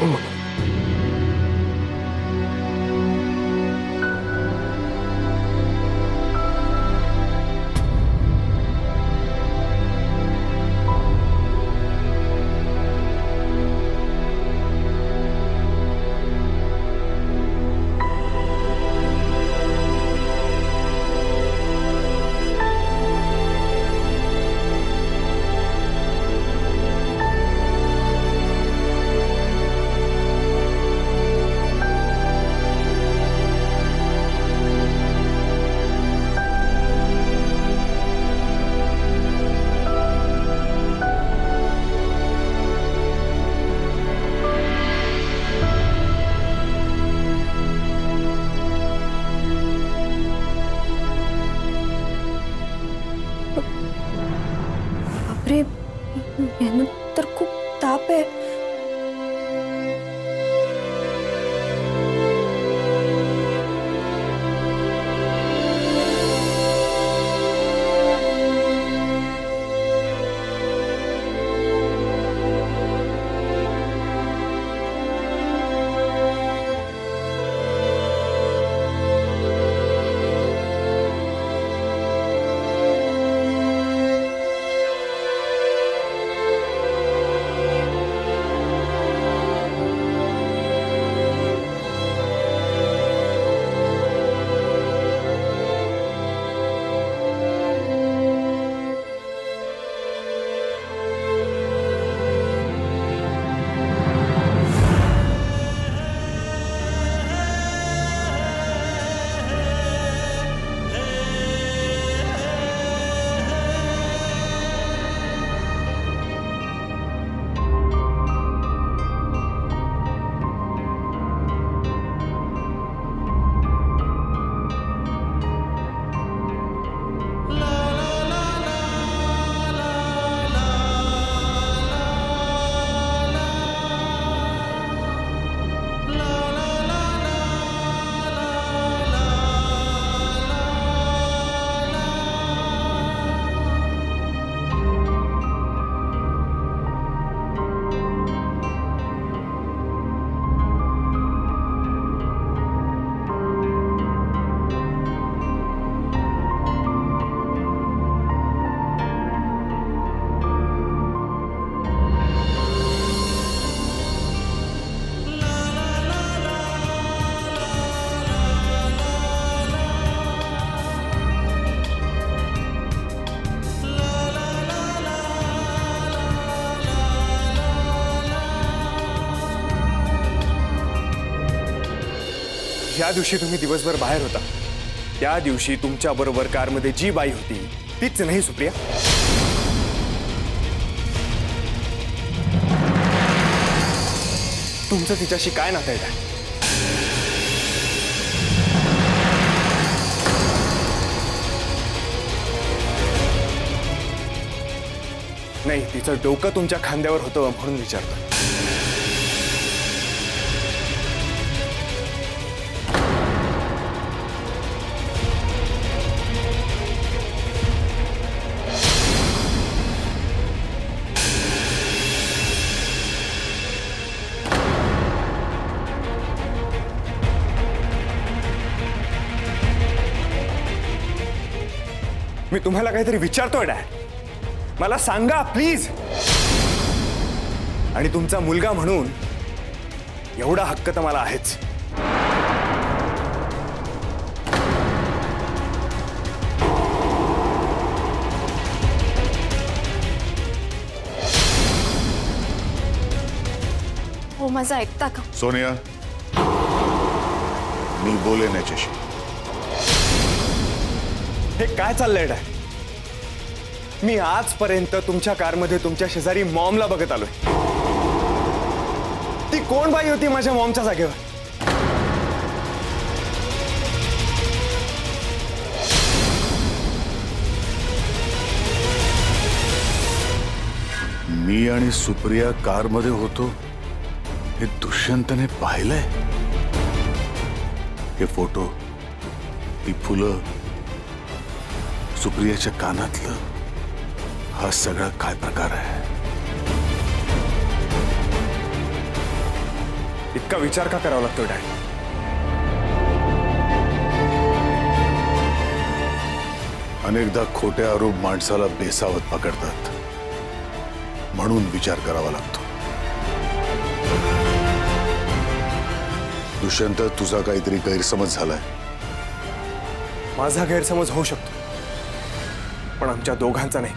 Oh. ज्या दिवशी तुम्ही दिवसभर बाहेर होता, त्या दिवशी तुमच्या बरोबर कारमध्ये जी बाई होती, तीच नाही सुप्रिया तुमचं तिच्याशी काय नातं आहे? नाही, तिचं डोकं तुमच्या खांद्यावर होतं म्हणून विचारतो मी तुम्हाला काहीतरी विचारतोय डॅड. मला सांगा प्लीज़. आणि तुमचा मुलगा म्हणून एवढा हक्क तर मला आहेच. हो माझं ऐकता का? सोनिया मी बोलेन याच्याशी. हे, काय चाललंय डॅड मी आजपर्यंत तुमच्या शेजारी मॉमला बघत आलोय. ती कोण बाई होती माझ्या मॉमच्या जागेवर? मी आणि सुप्रिया कारमध्ये हे दुष्यंतने पाहिलंय. हे फ़ोटो, ती फुलं सुप्रियाच्या कानातलं हा सगळा काय प्रकार आहे इतका विचार का करावा लागतो डॅड? अनेकदा खोटे आरोप माणसाला बेसावत पकडतात. म्हणून विचार करावा लागतो. दुष्यंत तुझा काहीतरी गैरसमज झालाय. माझा गैरसमज होऊ शकतो. पण आमच्या दोघांचा नाही.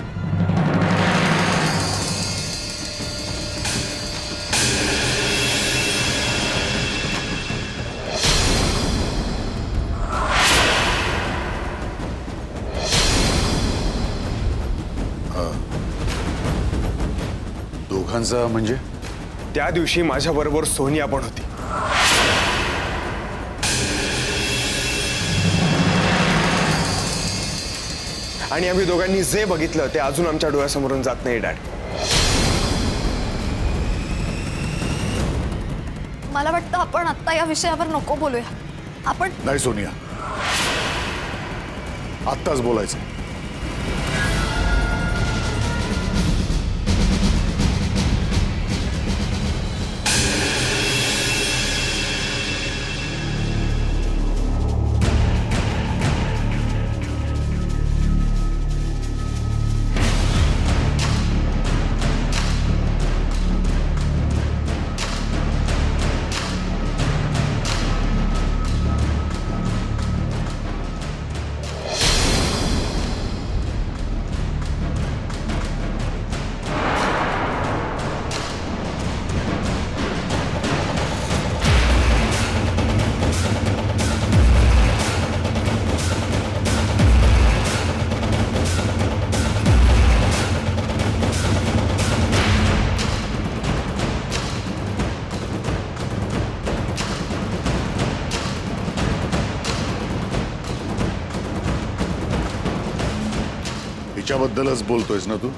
दोघांचा म्हणजे? त्या दिवशी माझ्या बरोबर सोनिया पण होती. आणि आम्ही दोघांनी जे बघितलं ते अजून आमच्या डोळ्यासमोरून जात नाही डॅड. मला वाटतं आपण आता या विषयावर नको बोलूया. आपण नाही सोनिया. आत्ताच बोलायचं. हिच्याबद्दलच बोलतोयस ना तू?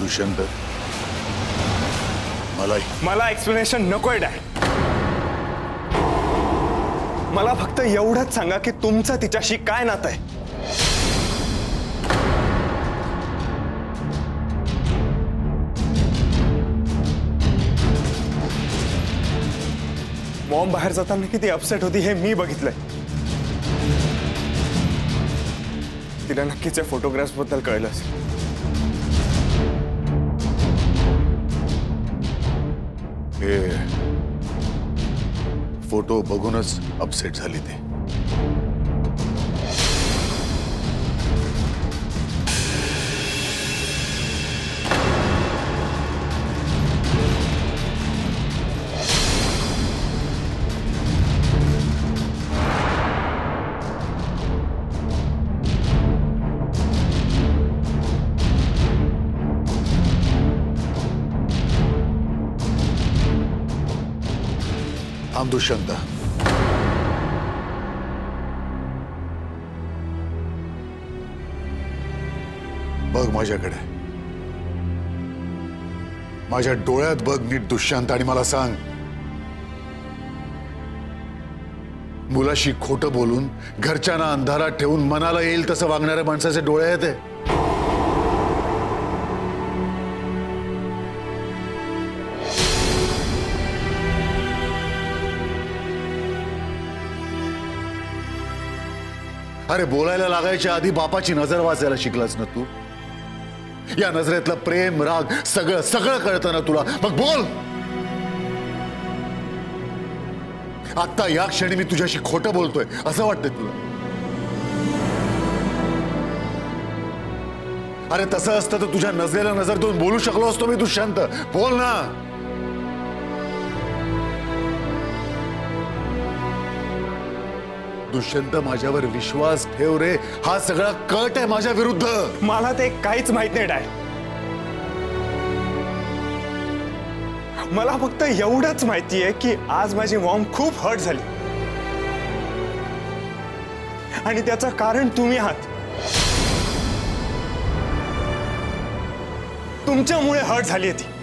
दुष्यंत मलाही मला एक्सप्लेनेशन नकोय, डॅड. मला फक्त एवढंच सांगा की तुमचं तिच्याशी काय नातं आहे. मॉम बाहेर जाताना किती अपसेट होती हे मी बघितलंय. तिला नक्कीच फोटोग्राफ्स बद्दल कळलंच हे फ़ोटो बघूनच अपसेट झाली ती दुष्यंत। बघ माझ्याकडे। माझ्या डोळ्यात बघ नीट दुष्यंत मला सांग। मुलाशी खोटं बोलून, घरच्यांना अंधारात ठेवून मनाला येईल तसं वागणाऱ्या माणसाचे डोळे अरे बोलायला लागायच्या आधी बापाची नज़र वाचायला शिकलास ना तू? या नजरेतलं प्रेम, राग, सगळं सगळं कळतं ना तुला. मग बोल! आता या क्षणी मी तुझ्याशी खोटं बोलतोय, असं वाटतंय तुला. अरे तसं असतं तर तुझ्या नजरेला नज़र देऊन बोलू शकलो असतो मी दुष्यंत बोल ना! दुष्यंत माझ्यावर विश्वास ठेव रे. हा सगळा कट आहे माझ्या विरुद्ध. मला ते काहीच माहित नाही डॅड मला फक्त एवढंच माहिती आहे की आज माझी मॉम खूप हर्ट झाली. आणि त्याचं कारण तुम्ही आहात. तुमच्यामुळे हर्ट झाली ती.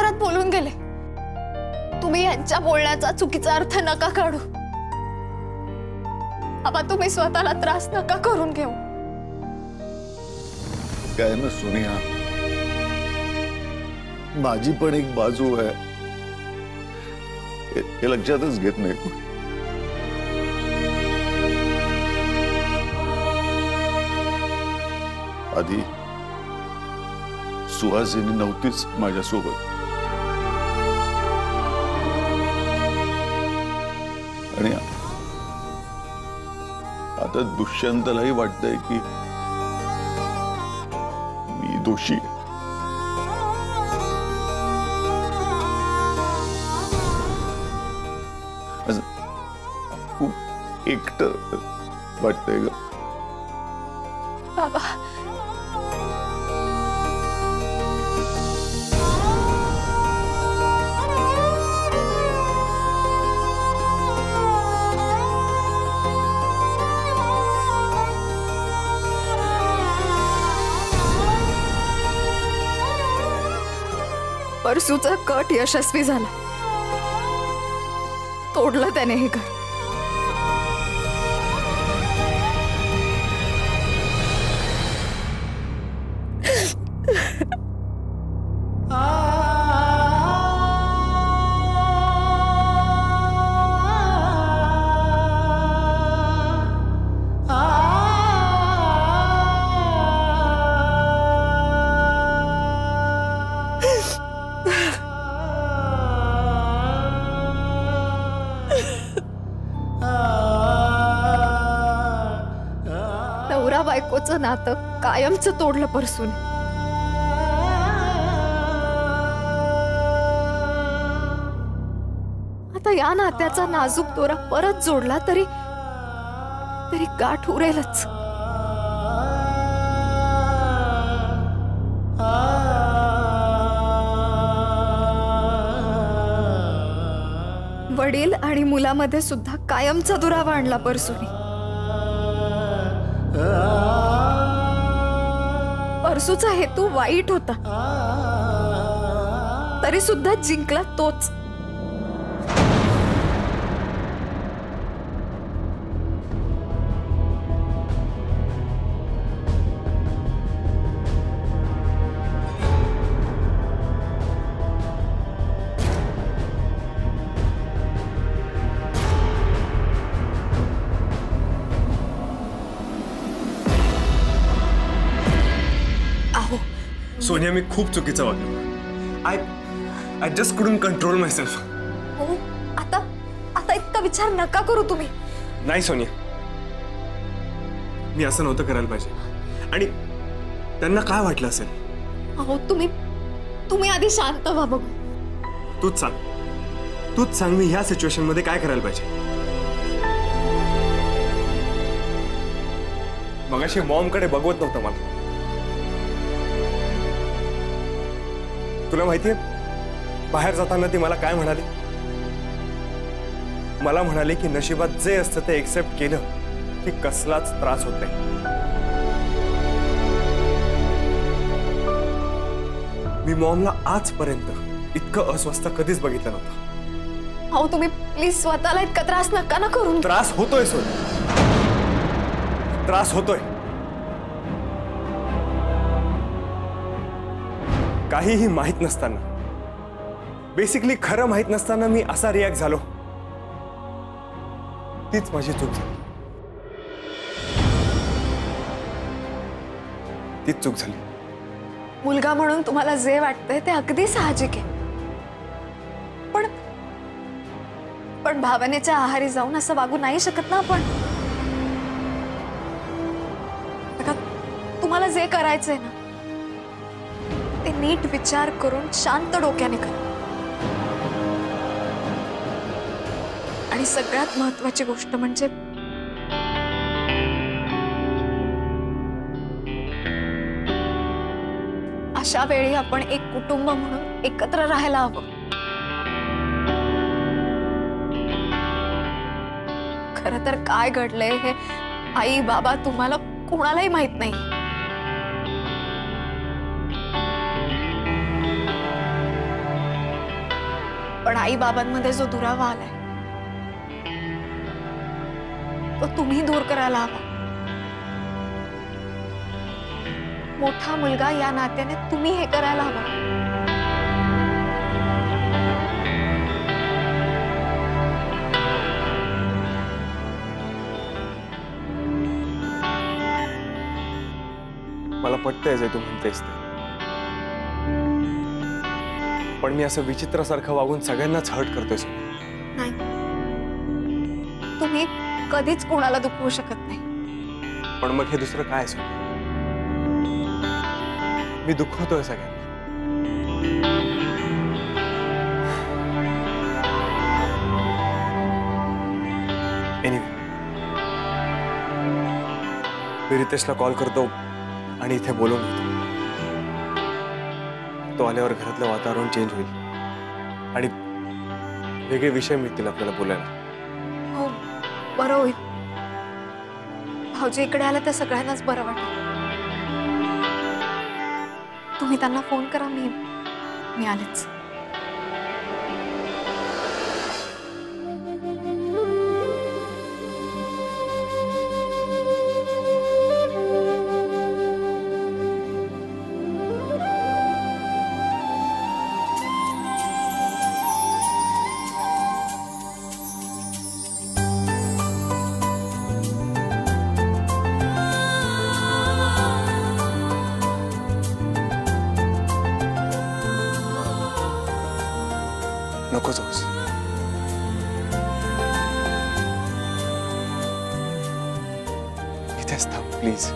भरात बोलून गेले. तुम्ही यांच्या बोलण्याचा चुकीचा अर्थ नका काढू. बाबा तुम्ही स्वतःला त्रास नका करून घेऊ. काय ना, सोनिया? माझी पण एक बाजू आहे. हे- लक्षातच घेत नाही. आधी सुहासिनी नव्हतीच माझ्यासोबत. आणि आता दुष्यंतलाही वाटतंय की मी दोषी एकट वाटतंय परसूचा कट यशस्वी झाला. तोडलं त्याने हे घर आमचं नातं कायमचं तोडलं परसून. आता या नात्याचा नाजूक दोरा परत जोडला तरी तरी गाठ उरेलच. वडील आणि मुलामध्ये सुद्धा कायमचा दुरावा आणला परसुनी. परसूचा हेतू वाईट होता. तरी सुद्धा जिंकला तोच. सोनिया मी खूप चुकीचं वागलो. I I just couldn't control myself हो? आता आता इतका विचार नका करू तुम्ही. नाही सोनिया. मी असं नव्हतं करायला पाहिजे. आणि त्यांना काय वाटलं असेल? अहो तुम्ही तुम्ही आधी शांत व्हा बघू. तूच सांग. तूच सांग मी ह्या सिच्युएशनमध्ये काय करायला पाहिजे. मगाशी मॉमकडे बघवत नव्हतं मला. तुला माहितीये? बाहेर जाताना ती मला काय म्हणाली? मला म्हणाली की नशिबात जे असतं ते एक्सेप्ट केलं की कसलाच त्रास होत नाही. मी मॉमला आजपर्यंत इतकं अस्वस्थ कधीच बघितलं नव्हतं. अहो तुम्ही प्लीज़ स्वतःला इतका त्रास नका ना करून त्रास होतोय सोय त्रास होतोय. काहीही माहीत नसताना. बेसिकली खरं माहीत नसताना मी असा रिॲक्ट झालो. तीच माझी चूक झाली. तीच चूक झाली. मुलगा म्हणून तुम्हाला जे वाटतंय ते अगदी साहजिक आहे. पण पण भावनेच्या आहारी जाऊन असं वागू नाही शकत ना आपण. तुम्हाला जे करायचंय ना नीट विचार करून शांत डोक्याने करा. आणि सगळ्यात गोष्ट अशा वेळी आपण एक कुटुंब एकत्र राहायला खर तर काय आई बाबा तुम्हाला कोणालाही माहित नाही. पण आई बाबांमध्ये जो दुरावा आलाय तो तुम्ही दूर करायला हवा. मोठा मुलगा या नात्याने तुम्ही हे करायला हवा. मला पटतंय जे तू म्हणतेस ते. पण मी असं विचित्रासारखं वागून सगळ्यांनाच हर्ट करतोय. नाही. तुम्ही कधीच कोणाला दुखवू शकत नाही. पण मग हे दुसरं काय असो मी दुखवतोय सगळ्यांना. एनिवे मी रितेशला कॉल करतो आणि इथे बोलवून घेतो. तो आल्यावर घरातलं वातावरण चेंज होईल. आणि वेगळे विषय मिळतील आपल्याला बोलायला. हो, बरं होईल. इकडे आला तर सगळ्यांनाच बरं वाटेल. फ़ोन करा, मी मी आलेच. इथेच थांब प्लीज़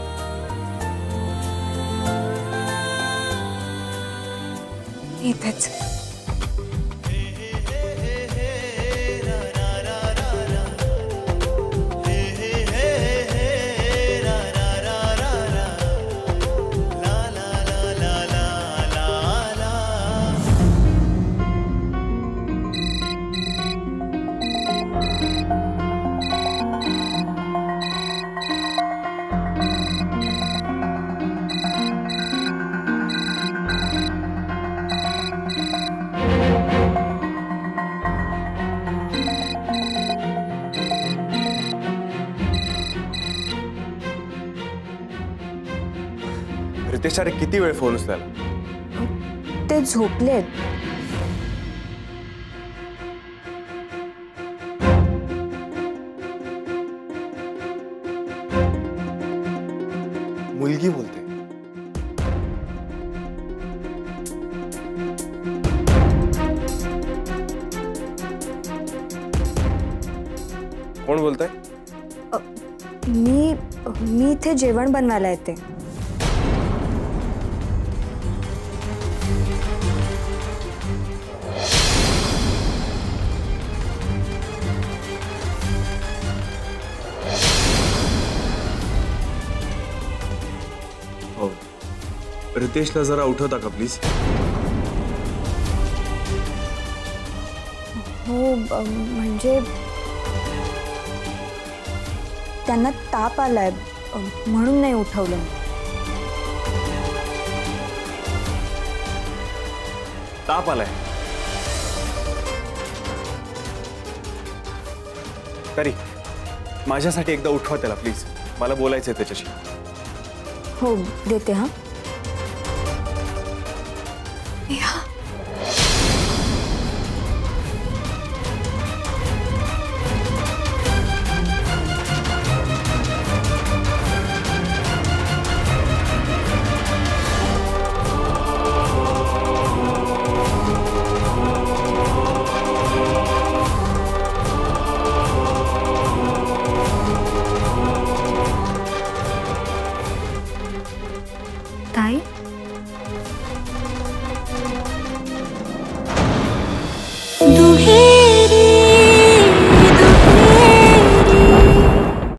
अरे किती वेळ फ़ोन उचलायला ते झोपलेत. मुलगी बोलते. कोण बोलतंय? मी मी इथे जेवण बनवायला येते. रितेशला जरा उठवता का प्लीज़ हो म्हणजे त्यांना ताप आलाय म्हणून नाही उठवलं. ताप आलाय. तरी माझ्यासाठी एकदा उठवा त्याला प्लीज़ मला बोलायचंय त्याच्याशी. हो देते हाँ. नेहा